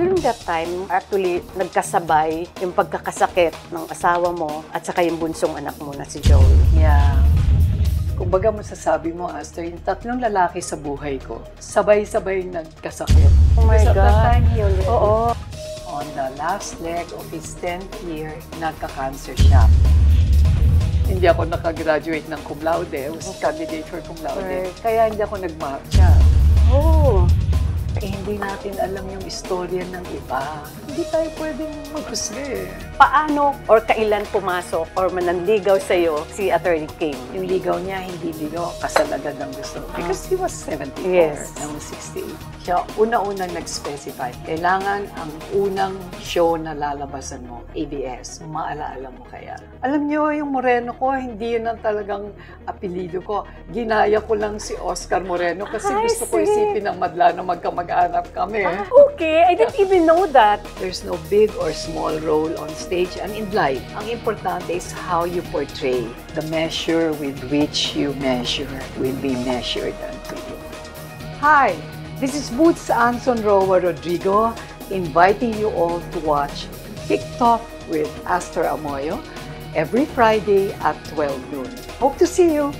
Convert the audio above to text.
During that time, actually, nagkasabay yung pagkakasakit ng asawa mo at saka yung bunsong anak mo na si Joey. Yeah. Kumbaga masasabi mo, Aster, yung tatlong lalaki sa buhay ko, sabay-sabay nagkasakit. Oh my Because at that God. time, he already, Oo. on the last leg of his 10th year, nagka-cancer siya. Hindi ako nakagraduate ng cum laude. I was candidate for cum laude. Right. Kaya hindi ako nagmarcha. Natin alam yung istorya ng iba. Hindi tayo pwedeng maghusga eh. Paano or kailan pumasok or mananligaw sa'yo si Attorney King? Yung ligaw niya, hindi ligaw, kasal agad ang gusto. Because he was 74, Yes. I was 68. Siya una-unang nag-specify, kailangan ang unang show na lalabasan mo, ABS. Maalaala mo kaya. Alam niyo, yung Moreno ko, hindi yun ang talagang apelido ko. Ginaya ko lang si Oscar Moreno kasi I gusto ko isipin ng madla na magkamag-anak kami. Ah, okay. I didn't even know that. There's no big or small role on stage and in life. Ang importante is how you portray. The measure with which you measure will be measured unto you. Hi, this is Boots Anson Roa Rodrigo inviting you all to watch TikTok with Astor Amoyo every Friday at 12 noon. Hope to see you!